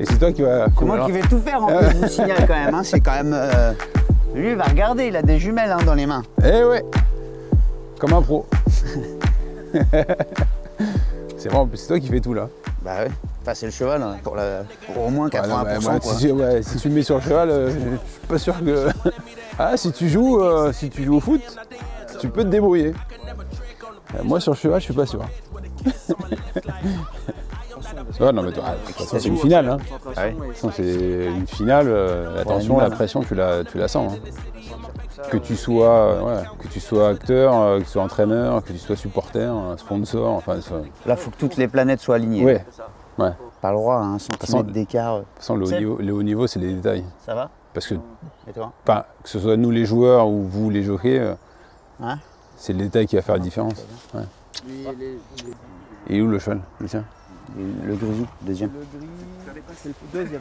Et c'est toi qui vas. C'est moi qui vais tout faire en plus, je vous signale quand même. hein, C'est quand même. euh, Lui, il va regarder, il a des jumelles hein, dans les mains. Eh ouais Comme un pro. c'est vraiment, c'est toi qui fais tout là. Bah ouais. Enfin, c'est le cheval hein, pour, la- pour au moins 80%. Ouais, non, mais moi, quoi. si, tu- ouais, si tu le mets sur le cheval, euh, je je suis pas sûr que. ah, si tu joues, euh, si tu joues au foot, tu peux te débrouiller. Moi sur le cheval, je suis pas sûr. Ouais, non, mais de façon, c'est une finale. Hein. Ah ouais. De c'est une finale. euh, attention, la pression, tu la, tu la sens. hein. Que tu sois, euh, ouais, que tu sois acteur, euh, que tu sois entraîneur, que tu sois supporter, sponsor, enfin, ça- Là, faut que toutes les planètes soient alignées. ouais. Ouais. De Pas le droit à un centimètre d'écart. toute façon, le haut niveau, le haut niveau, c'est les détails. Ça va? Parce que Et toi? que ce soit nous les joueurs ou vous les jockeys, Hein c'est le détail qui va faire la différence. Et où le cheval Le Le gris, deuxième. C'est le deuxième.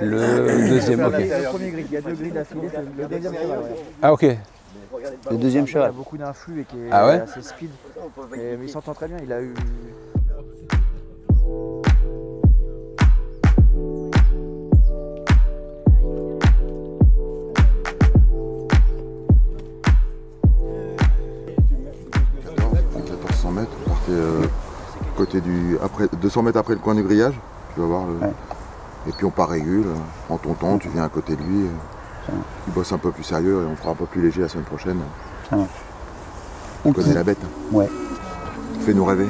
Le deuxième, ok. Le premier gris, il y a deux grilles d'affilée, c'est le deuxième cheval. ouais. Ah ok. Le deuxième Il a cheval. beaucoup d'influx et qui est Ah ouais assez speed. Et- mais il s'entend très bien, il a eu. à 1400 mètres, vous partez euh, côté du, après, 200 mètres après le coin du grillage, tu vas voir. le- Ouais. Et puis on part régule, euh, prends ton temps, tu viens à côté de lui, euh, il bosse un peu plus sérieux et on fera un peu plus léger la semaine prochaine. Ça va. On connaît la bête. Ouais. fais-nous rêver.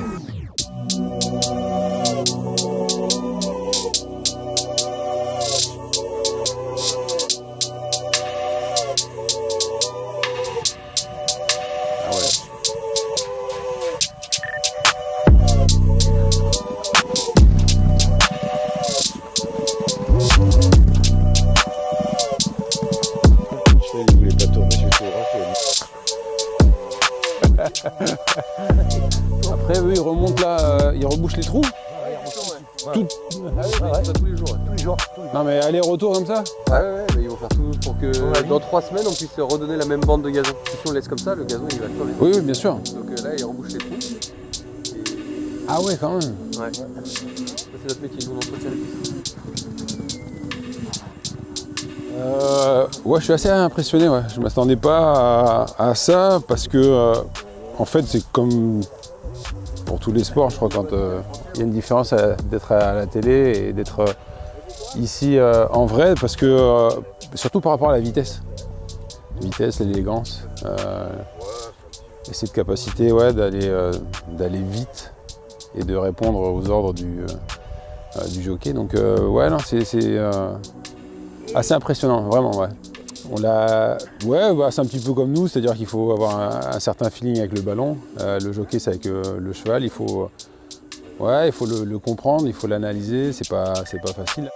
Après, eux, ils remontent là, euh, ils rebouchent les trous. Tout- tous les jours. Tous les jours. Non mais aller-retour comme ça Ouais, ouais, ouais, mais ils vont faire tout pour que dans trois semaines on puisse redonner la même bande de gazon. Si on laisse comme ça, le gazon il va crever. Oui, oui, bien sûr. Donc euh, là, ils rebouchent les trous. Ah ouais, quand même. Ouais. Ça, C'est notre métier, nous on entretient les pistes. Euh, ouais, je suis assez impressionné. Ouais. Je m'attendais pas à, à ça parce que, euh, en fait, c'est comme pour tous les sports. Je crois quand euh, il y a une différence à- d'être à la télé et d'être euh, ici euh, en vrai, parce que euh, surtout par rapport à la vitesse, vitesse, l'élégance euh, et cette capacité, ouais, d'aller euh, vite et de répondre aux ordres du, euh, euh, du jockey. Donc, euh, ouais, c'est euh, assez impressionnant, vraiment, ouais. On l'a, ouais, bah, c'est un petit peu comme nous, c'est-à-dire qu'il faut avoir un, certain feeling avec le ballon. Euh, le jockey, c'est avec euh, le cheval. Il faut, ouais, il faut le, comprendre, il faut l'analyser. C'est pas, pas facile.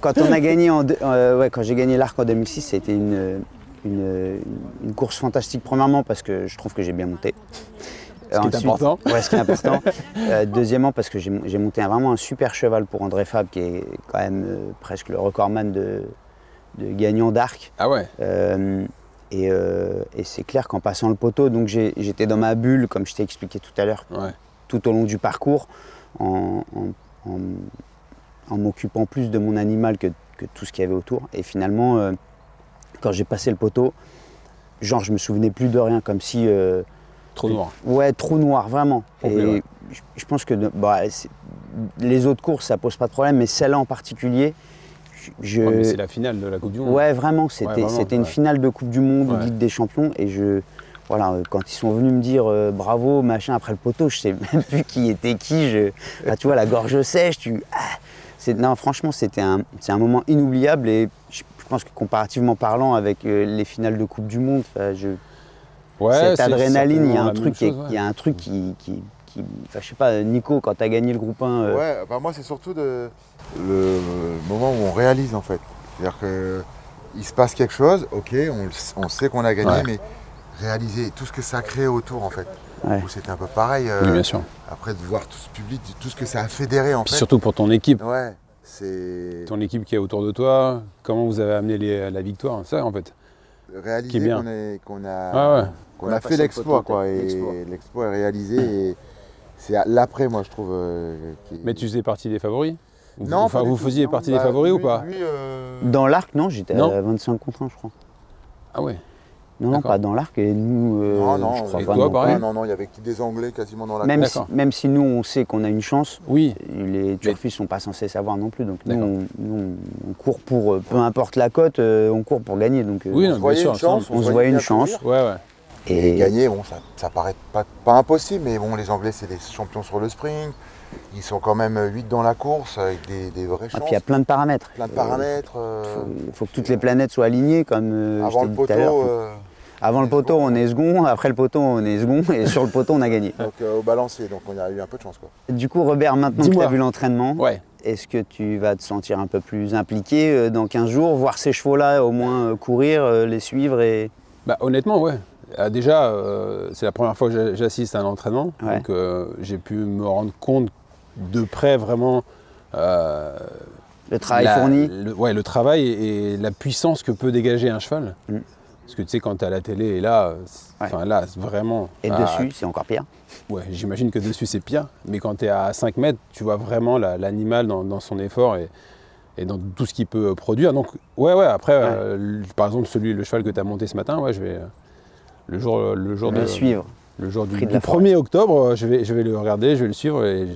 Quand on a gagné en deux- euh, ouais, quand j'ai gagné l'arc en 2006, c'était une, une, une course fantastique. Premièrement parce que je trouve que j'ai bien monté. Ce qui est important. Ouais, ce qui est important. Euh, deuxièmement parce que j'ai monté un- vraiment un super cheval pour André Fab, qui est quand même euh, presque le recordman de, de gagnant d'arc. Ah ouais. Euh, et et c'est clair qu'en passant le poteau, donc j'étais dans ma bulle, comme je t'ai expliqué tout à l'heure, Ouais. tout au long du parcours, en, en- en- en m'occupant plus de mon animal que, que tout ce qu'il y avait autour. Et finalement, quand j'ai passé le poteau, genre je me souvenais plus de rien, comme si... euh, Trop noir. Ouais, trop noir, vraiment. Complet, et ouais. je, je pense que de- bah, les autres courses, ça pose pas de problème, mais celle-là en particulier, je... Ouais, c'est la finale de la Coupe du Monde. Ouais, vraiment, c'était une finale de Coupe du Monde ou. Ligue des Champions. Et je, voilà, euh, quand ils sont venus me dire euh, bravo, machin, après le poteau, je sais même plus qui était qui. Je, ah, tu vois, la gorge sèche, tu. ah, non, franchement, c'était un, c'est un moment inoubliable. Et je, je pense que comparativement parlant avec euh, les finales de Coupe du Monde, enfin, je, Ouais, cette adrénaline, il y a un truc, chose, ouais. il y a un truc qui. qui, je sais pas, Nico, quand tu as gagné le groupe 1. euh, Ouais, bah moi c'est surtout de- le moment où on réalise en fait. C'est-à-dire qu'il se passe quelque chose, ok, on, sait qu'on a gagné, Ouais. mais réaliser tout ce que ça crée autour en fait. Ouais. C'était un peu pareil. euh, Oui, bien sûr. après de voir tout ce public, tout ce que ça a fédéré en Puis fait. surtout pour ton équipe. Ouais. c'est Ton équipe qui est autour de toi, comment vous avez amené les- la victoire, ça en fait. qui est réaliser bien. qu'on est- qu'on a, Ah ouais. qu'on On a a fait l'exploit. quoi, Et l'exploit. est réalisé. et c'est l'après, moi, je trouve. euh, qui- Mais tu faisais partie des favoris Vous- Non, enfin, vous tout, faisiez non. partie Bah, des favoris ou pas lui, euh, Dans l'arc, non, j'étais à 25 contre 1, je crois. Ah ouais. Non, non, pas dans l'arc, et nous, euh, Non, non, je crois et pas. toi, non pareil. Non, non, il y avait des Anglais quasiment dans la Même si, même si nous, on sait qu'on a une chance, Oui, les turfis sont pas censés savoir non plus. Donc nous, on, nous, on court pour, euh, peu importe la cote, euh, on court pour gagner. Donc, euh, Oui, On non, se voyait une chance. on se voyait une chance. courir. ouais, ouais. Et et gagner, bon, ça, ça paraît pas, pas impossible, mais bon, les Anglais, c'est des champions sur le sprint. Ils sont quand même 8 dans la course avec des, des vraies et chances. puis il y a plein de paramètres. plein de Euh, paramètres. euh, faut, faut que toutes les planètes soient alignées, comme euh, je avant t'ai le dit tout poteau. à l'heure. euh, Avant le on est poteau, second. on est second. Après le poteau, on est second. Et sur le poteau, on a gagné. donc euh, au balancier, donc on a eu un peu de chance. Quoi. Du coup, Robert, maintenant que tu as vu l'entraînement, Ouais. est-ce que tu vas te sentir un peu plus impliqué euh, dans 15 jours, voir ces chevaux-là au moins euh, courir, euh, les suivre et... Bah, honnêtement, ouais. Ah, déjà, euh, c'est la première fois que j'a- j'assiste à un entraînement. Ouais. Donc, euh, j'ai pu me rendre compte de près vraiment euh, le travail la- fourni Le, ouais, le travail et la puissance que peut dégager un cheval. Mm. Parce que tu sais, quand tu à la télé, et là, Ouais. enfin, là vraiment. Et ah, dessus, c'est encore pire. Ouais, j'imagine que dessus c'est pire, mais quand tu es à 5 mètres, tu vois vraiment la- l'animal dans, dans son effort et, et dans tout ce qu'il peut produire. Donc, ouais, ouais, après, euh, par exemple, celui, le cheval que tu as monté ce matin, ouais, je vais. Euh, Le jour, le jour, Le de, suivre. le jour du, Prix de du la 1er octobre, euh, je vais, je vais le regarder, je vais le suivre et je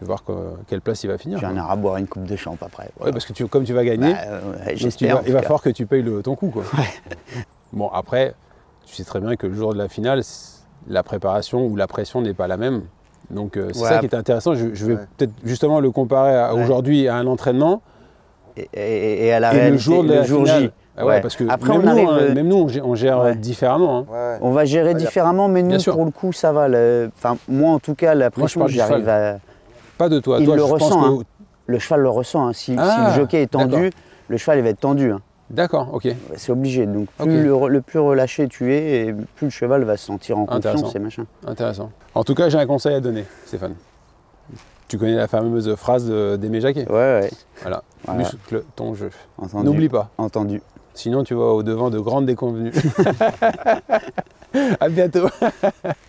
vais voir que- quelle place il va finir. J'en quoi. ai à boire une coupe de champ après. Ouais, parce que tu, comme tu vas gagner, Bah, euh, J'espère. vas- il va falloir que tu payes le- ton coup. Quoi. Bon, après, tu sais très bien que le jour de la finale, la préparation ou la pression n'est pas la même. Donc euh, c'est ça qui est intéressant. Je, je vais Ouais. peut-être justement le comparer à Ouais. aujourd'hui à un entraînement Et, et- et à la et réalité, le jour de la jour finale. J. Ah ouais, Ouais. parce que Après, même, on nous, arrive, hein, même nous, on gère, Ouais. différemment. hein. Ouais. On va gérer différemment, mais Bien nous, sûr. pour le coup, ça va. le- Enfin, moi, en tout cas, la je pression, j'arrive cheval. à... Pas de toi. Il toi, le je pense ressent, que- hein. Le cheval le ressent. hein. Si, si Ah, le jockey est tendu, le cheval, il va être tendu. hein. D'accord, ok. C'est obligé. Donc, plus le, le plus relâché tu es, et plus le cheval va se sentir en confiance et machin. Intéressant. En tout cas, j'ai un conseil à donner, Stéphane. Tu connais la fameuse phrase de- d'Aimé Jacquet? Ouais, ouais. Voilà. Voilà. Muscle ton jeu. Entendu. N'oublie pas. Entendu. Sinon, tu vas au devant de grandes déconvenues. à bientôt.